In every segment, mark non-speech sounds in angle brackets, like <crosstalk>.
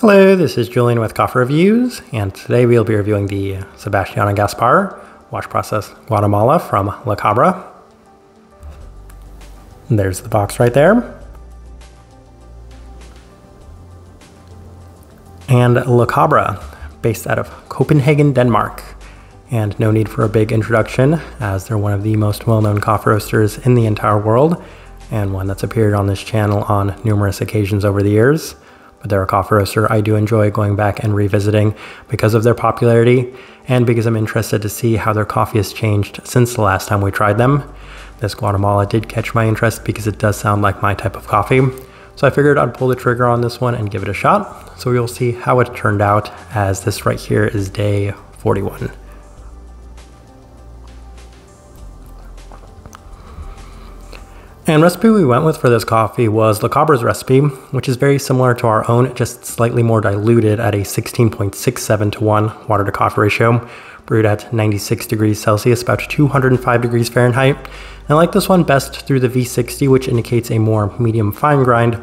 Hello, this is Julian with Coffee Reviews, and today we'll be reviewing the Sebastiana Gaspar Wash Process Guatemala from La Cabra. There's the box right there. And La Cabra, based out of Copenhagen, Denmark. And no need for a big introduction, as they're one of the most well-known coffee roasters in the entire world, and one that's appeared on this channel on numerous occasions over the years they're a coffee roaster I do enjoy going back and revisiting because of their popularity and because I'm interested to see how their coffee has changed since the last time we tried them. This Guatemala did catch my interest because it does sound like my type of coffee. So I figured I'd pull the trigger on this one and give it a shot. So we'll see how it turned out as this right here is day 41. And recipe we went with for this coffee was Cabra's recipe, which is very similar to our own, just slightly more diluted at a 16.67 to 1 water to coffee ratio, brewed at 96 degrees Celsius, about 205 degrees Fahrenheit. And I like this one best through the V60, which indicates a more medium fine grind,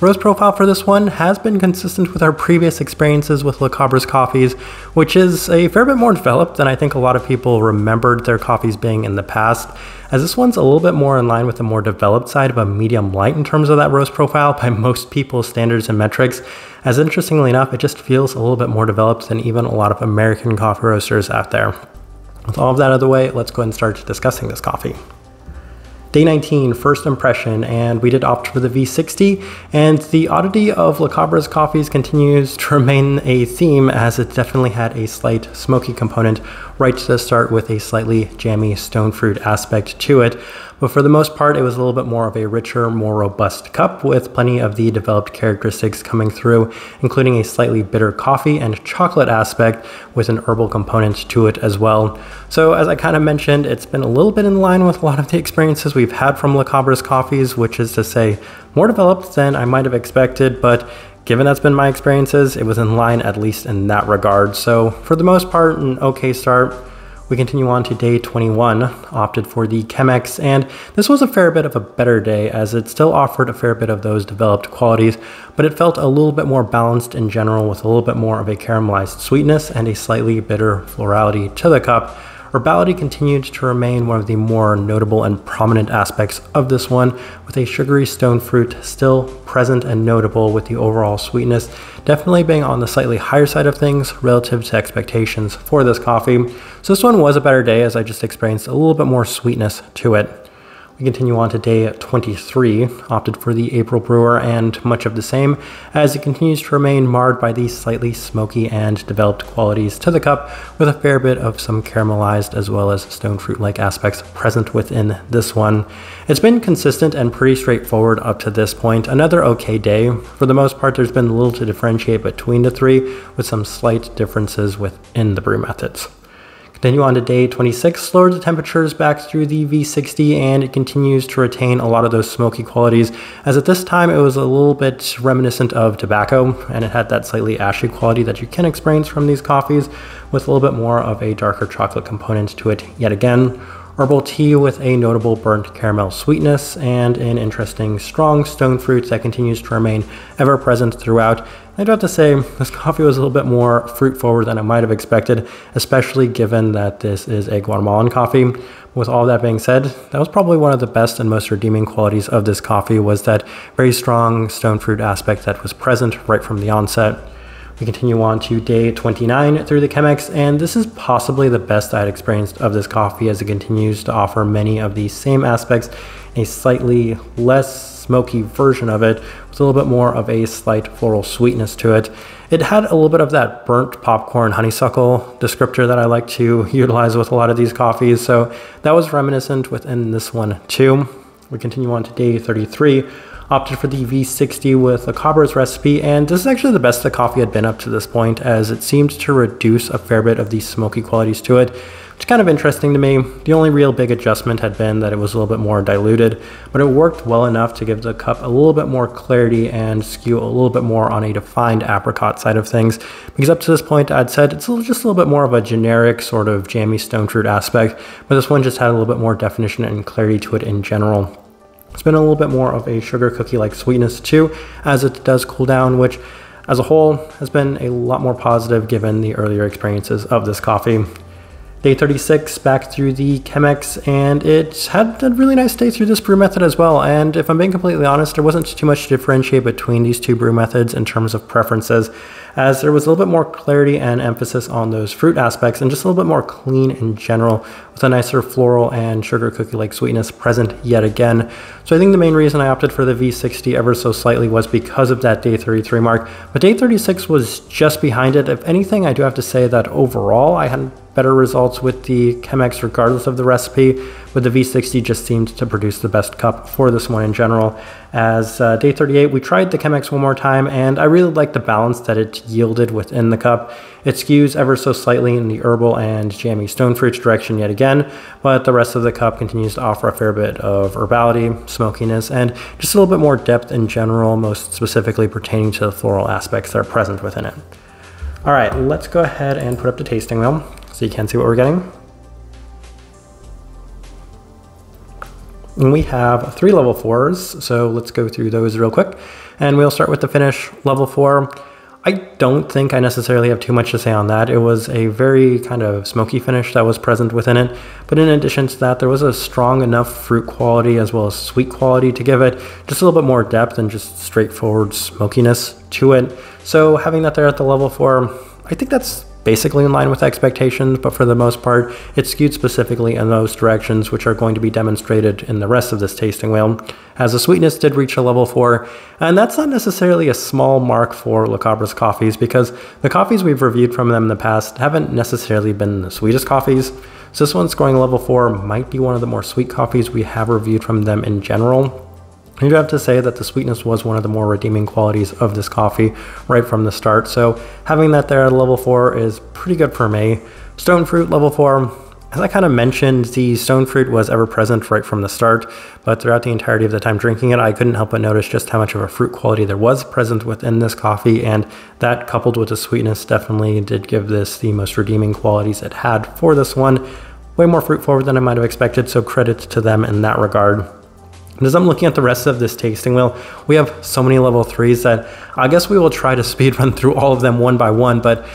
Roast profile for this one has been consistent with our previous experiences with La Cabra's coffees, which is a fair bit more developed than I think a lot of people remembered their coffees being in the past, as this one's a little bit more in line with the more developed side of a medium light in terms of that roast profile by <laughs> most people's standards and metrics, as interestingly enough, it just feels a little bit more developed than even a lot of American coffee roasters out there. With all of that out of the way, let's go ahead and start discussing this coffee. Day 19, first impression, and we did opt for the V60, and the oddity of La Cabra's coffees continues to remain a theme as it definitely had a slight smoky component right to start with a slightly jammy stone fruit aspect to it. But for the most part, it was a little bit more of a richer, more robust cup with plenty of the developed characteristics coming through, including a slightly bitter coffee and chocolate aspect with an herbal component to it as well. So as I kind of mentioned, it's been a little bit in line with a lot of the experiences we've had from La Cabra's coffees, which is to say more developed than I might have expected, but given that's been my experiences, it was in line at least in that regard. So for the most part, an okay start. We continue on to day 21, opted for the Chemex, and this was a fair bit of a better day as it still offered a fair bit of those developed qualities, but it felt a little bit more balanced in general with a little bit more of a caramelized sweetness and a slightly bitter florality to the cup, Herbality continued to remain one of the more notable and prominent aspects of this one, with a sugary stone fruit still present and notable with the overall sweetness definitely being on the slightly higher side of things relative to expectations for this coffee. So this one was a better day as I just experienced a little bit more sweetness to it. We continue on to day 23, opted for the April Brewer and much of the same, as it continues to remain marred by these slightly smoky and developed qualities to the cup, with a fair bit of some caramelized as well as stone fruit-like aspects present within this one. It's been consistent and pretty straightforward up to this point. Another okay day. For the most part, there's been little to differentiate between the three, with some slight differences within the brew methods. Continue on to day 26, lowered the temperatures back through the V60 and it continues to retain a lot of those smoky qualities as at this time it was a little bit reminiscent of tobacco and it had that slightly ashy quality that you can experience from these coffees with a little bit more of a darker chocolate component to it yet again herbal tea with a notable burnt caramel sweetness and an interesting strong stone fruit that continues to remain ever present throughout. I'd have to say this coffee was a little bit more fruit forward than I might have expected, especially given that this is a Guatemalan coffee. With all that being said, that was probably one of the best and most redeeming qualities of this coffee was that very strong stone fruit aspect that was present right from the onset. We continue on to day 29 through the Chemex, and this is possibly the best I had experienced of this coffee as it continues to offer many of the same aspects, a slightly less smoky version of it, with a little bit more of a slight floral sweetness to it. It had a little bit of that burnt popcorn honeysuckle descriptor that I like to utilize with a lot of these coffees, so that was reminiscent within this one too. We continue on to day 33 opted for the V60 with La Cabra's recipe, and this is actually the best the coffee had been up to this point, as it seemed to reduce a fair bit of the smoky qualities to it, which is kind of interesting to me. The only real big adjustment had been that it was a little bit more diluted, but it worked well enough to give the cup a little bit more clarity and skew a little bit more on a defined apricot side of things, because up to this point I'd said it's just a little bit more of a generic sort of jammy stone fruit aspect, but this one just had a little bit more definition and clarity to it in general. It's been a little bit more of a sugar cookie like sweetness too as it does cool down, which as a whole has been a lot more positive given the earlier experiences of this coffee. Day 36 back through the Chemex, and it had a really nice day through this brew method as well. And if I'm being completely honest, there wasn't too much to differentiate between these two brew methods in terms of preferences, as there was a little bit more clarity and emphasis on those fruit aspects, and just a little bit more clean in general, with a nicer floral and sugar cookie like sweetness present yet again. So I think the main reason I opted for the V60 ever so slightly was because of that day 33 mark, but day 36 was just behind it. If anything, I do have to say that overall I had better results with the Chemex regardless of the recipe, but the V60 just seemed to produce the best cup for this one in general. As uh, day 38, we tried the Chemex one more time, and I really like the balance that it yielded within the cup. It skews ever so slightly in the herbal and jammy stone fruit direction yet again, but the rest of the cup continues to offer a fair bit of herbality, smokiness, and just a little bit more depth in general, most specifically pertaining to the floral aspects that are present within it. All right, let's go ahead and put up the tasting wheel so you can see what we're getting. And we have three level fours, so let's go through those real quick. And we'll start with the finish level four. I don't think I necessarily have too much to say on that. It was a very kind of smoky finish that was present within it. But in addition to that, there was a strong enough fruit quality as well as sweet quality to give it just a little bit more depth and just straightforward smokiness to it. So having that there at the level four, I think that's basically in line with expectations, but for the most part, it's skewed specifically in those directions, which are going to be demonstrated in the rest of this tasting wheel. As the sweetness did reach a level 4, and that's not necessarily a small mark for La Cabra's coffees, because the coffees we've reviewed from them in the past haven't necessarily been the sweetest coffees. So this one scoring level 4 might be one of the more sweet coffees we have reviewed from them in general. I do have to say that the sweetness was one of the more redeeming qualities of this coffee right from the start. So having that there at level four is pretty good for me. Stone fruit level four, as I kind of mentioned, the stone fruit was ever present right from the start, but throughout the entirety of the time drinking it, I couldn't help but notice just how much of a fruit quality there was present within this coffee, and that coupled with the sweetness definitely did give this the most redeeming qualities it had for this one. Way more fruit forward than I might have expected, so credit to them in that regard. And as I'm looking at the rest of this tasting wheel, we have so many level threes that I guess we will try to <laughs> speed run through all of them one by one, but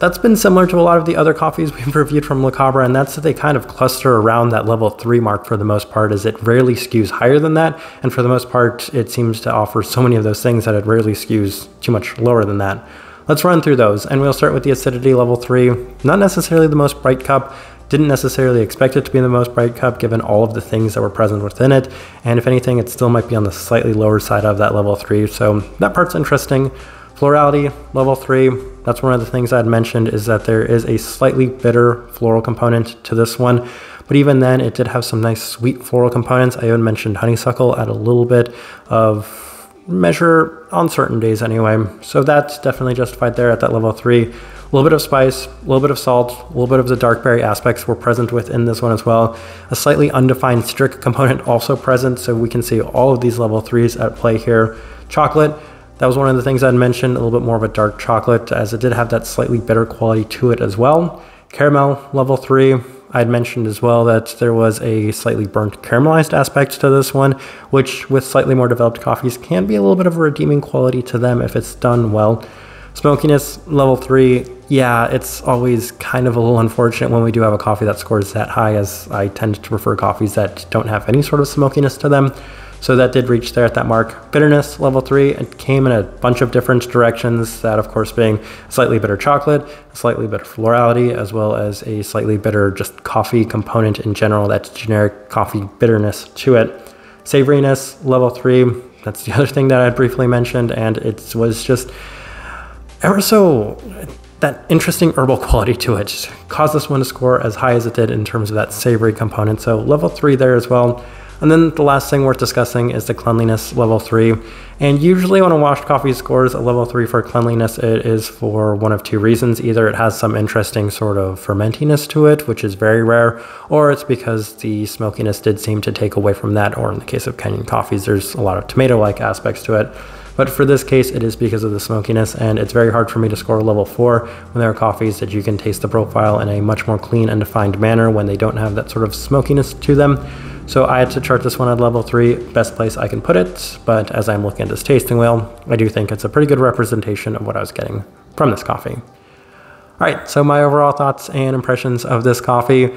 that's been similar to a lot of the other coffees <laughs> we've reviewed from La Cabra, and that's that they kind of cluster around that level three mark for the most part, as it rarely skews higher than that. And for the most part, it seems to offer so many of those things that it rarely skews too much lower than that. Let's run through those, and we'll start with the acidity level three. Not necessarily the most bright cup, didn't necessarily expect it to be the most bright cup given all of the things that were present within it. And if anything, it still might be on the slightly lower side of that level three. So that part's interesting. Florality, level three, that's one of the things I'd mentioned is that there is a slightly bitter floral component to this one. But even then, it did have some nice sweet floral components. I even mentioned honeysuckle at a little bit of measure on certain days anyway. So that's definitely justified there at that level three. A little bit of spice, a little bit of salt, a little bit of the dark berry aspects were present within this one as well. A slightly undefined strict component also present, so we can see all of these level threes at play here. Chocolate, that was one of the things I'd mentioned, a little bit more of a dark chocolate, as it did have that slightly bitter quality to it as well. Caramel, level three, I'd mentioned as well that there was a slightly burnt caramelized aspect to this one, which with slightly more developed coffees can be a little bit of a redeeming quality to them if it's done well. Smokiness, level three, yeah, it's always kind of a little unfortunate when we do have a coffee that scores that high, as I tend to prefer coffees that don't have any sort of smokiness to them. So that did reach there at that mark. Bitterness, level three, it came in a bunch of different directions, that of course being slightly bitter chocolate, slightly bitter florality, as well as a slightly bitter just coffee component in general, that generic coffee bitterness to it. Savoriness, level three, that's the <laughs> other thing that I briefly mentioned, and it was just ever so that interesting herbal quality to it caused this one to score as high as it did in terms of that savory component. So level three there as well. And then the last thing worth discussing is the cleanliness level three. And usually when a washed coffee scores a level three for cleanliness, it is for one of two reasons. Either it has some interesting sort of fermentiness to it, which is very rare, or it's because the smokiness did seem to take away from that, or in the case of Kenyan coffees, there's a lot of tomato-like aspects to it. But for this case, it is because of the smokiness, and it's very hard for me to score a level 4 when there are coffees that you can taste the profile in a much more clean and defined manner when they don't have that sort of smokiness to them. So I had to chart this one at level three, best place I can put it. But as I'm looking at this tasting wheel, I do think it's a pretty good representation of what I was getting from this coffee. All right, so my overall thoughts and impressions of this coffee.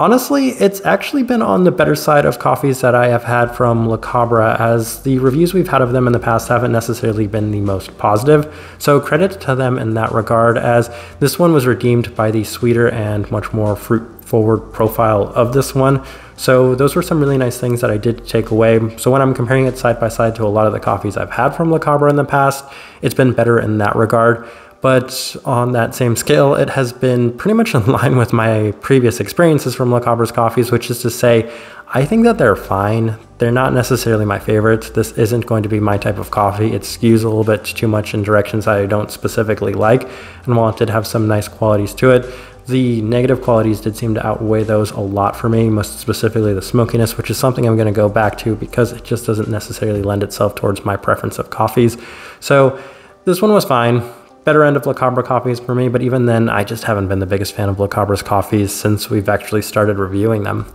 Honestly, it's actually been on the better side of coffees that I have had from La Cabra, as the reviews we've had of them in the past haven't necessarily been the most positive. So, credit to them in that regard, as this one was redeemed by the sweeter and much more fruit forward profile of this one. So, those were some really nice things that I did take away. So, when I'm comparing it side by side to a lot of the coffees I've had from La Cabra in the past, it's been better in that regard. But on that same scale, it has been pretty much <laughs> in line with my previous experiences from La coffees, which is to say, I think that they're fine. They're not necessarily my favorites. This isn't going to be my type of coffee. It skews a little bit too much in directions I don't specifically like and wanted to have some nice qualities to it. The negative qualities did seem to outweigh those a lot for me, most specifically the smokiness, which is something I'm going to go back to because it just doesn't necessarily lend itself towards my preference of coffees. So this one was fine better end of La Cabra coffees for me, but even then, I just haven't been the biggest fan of La Cabra's coffees since we've actually started reviewing them.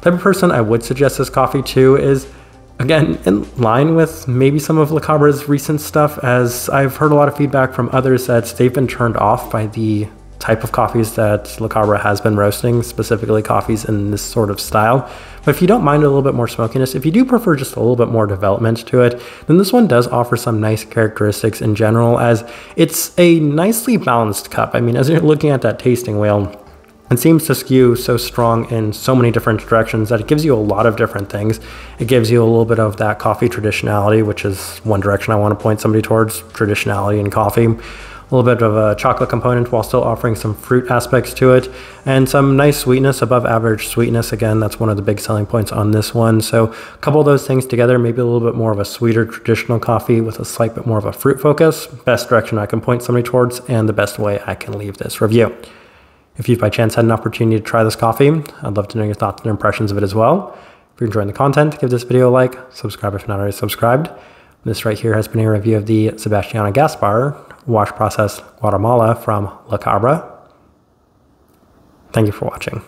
The type of person I would suggest this coffee to is, again, in line with maybe some of La Cabra's recent stuff, as I've heard a lot of feedback from others that they've been turned off by the type of coffees that La Cabra has been roasting, specifically coffees in this sort of style. But if you don't mind a little bit more smokiness, if you do prefer just a little bit more development to it, then this one does offer some nice characteristics in general as it's a nicely balanced cup. I mean, as you're looking at that tasting wheel, it seems to skew so strong in so many different directions that it gives you a lot of different things. It gives you a little bit of that coffee traditionality, which is one direction I want to point somebody towards traditionality in coffee a little bit of a chocolate component while still offering some fruit aspects to it and some nice sweetness above average sweetness. Again that's one of the big selling points on this one. So a couple of those things together maybe a little bit more of a sweeter traditional coffee with a slight bit more of a fruit focus. Best direction i can point somebody towards and the best way i can leave this review. If you've by chance had an opportunity to try this coffee i'd love to know your thoughts and impressions of it as well. If you're enjoying the content give this video a like subscribe if not already subscribed. This right here has been a review of the Sebastiana Gaspar wash process Guatemala from La Cabra. Thank you for watching.